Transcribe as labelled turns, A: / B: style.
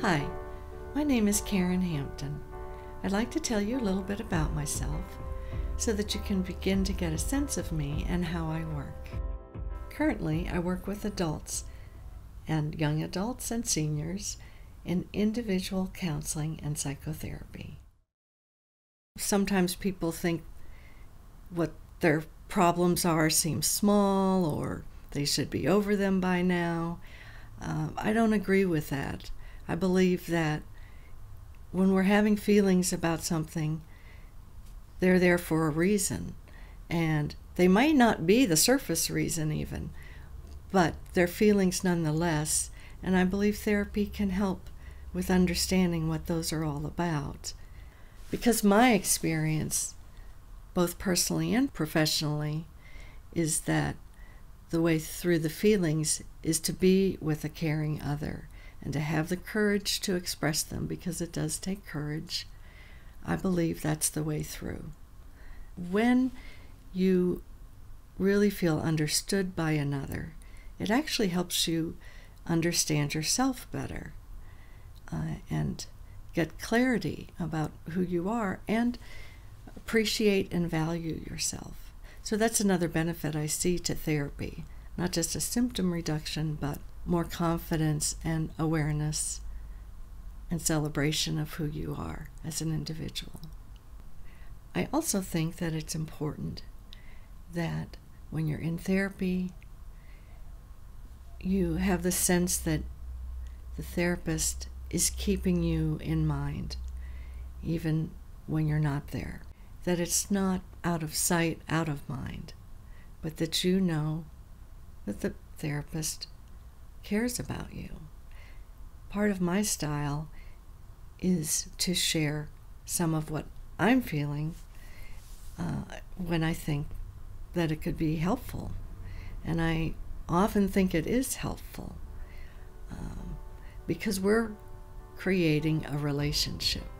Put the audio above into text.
A: Hi, my name is Karen Hampton. I'd like to tell you a little bit about myself so that you can begin to get a sense of me and how I work. Currently, I work with adults and young adults and seniors in individual counseling and psychotherapy. Sometimes people think what their problems are seem small or they should be over them by now. Uh, I don't agree with that. I believe that when we're having feelings about something, they're there for a reason. And they might not be the surface reason, even, but they're feelings nonetheless. And I believe therapy can help with understanding what those are all about. Because my experience, both personally and professionally, is that the way through the feelings is to be with a caring other and to have the courage to express them because it does take courage. I believe that's the way through. When you really feel understood by another, it actually helps you understand yourself better uh, and get clarity about who you are and appreciate and value yourself. So that's another benefit I see to therapy, not just a symptom reduction, but more confidence and awareness and celebration of who you are as an individual. I also think that it's important that when you're in therapy, you have the sense that the therapist is keeping you in mind, even when you're not there. That it's not out of sight, out of mind, but that you know that the therapist cares about you. Part of my style is to share some of what I'm feeling uh, when I think that it could be helpful. And I often think it is helpful um, because we're creating a relationship.